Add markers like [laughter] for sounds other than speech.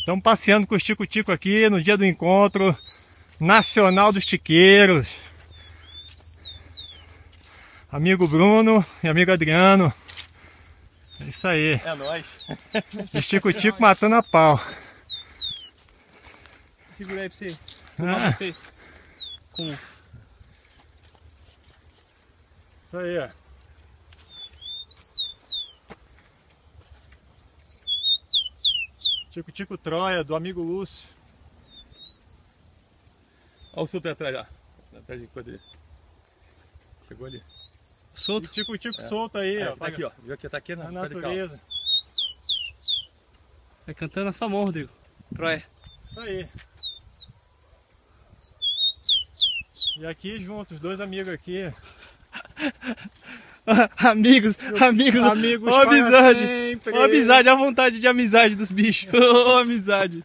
Estamos passeando com o Tico Tico aqui no dia do encontro nacional dos tiqueiros. Amigo Bruno e amigo Adriano. É isso aí. É nóis. O Tico Tico matando a pau. Segura aí pra você. Ah. você. Com... Isso aí, ó. Tico Tico Troia, do amigo Lúcio. Olha o super atrás já. Atrás de quadrilha. Chegou ali. E Solto. Tico Tico solto aí, É, ó. tá aqui, ó. Viu que tá aqui na, Na natureza. Vai cantando a sua mão, Rodrigo. Troia. Isso aí. E aqui juntos, dois amigos aqui. [laughs] [laughs] amigos, amigos, Amigos ó amizade. Ó amizade, a vontade de amizade dos bichos. [laughs] Ó amizade.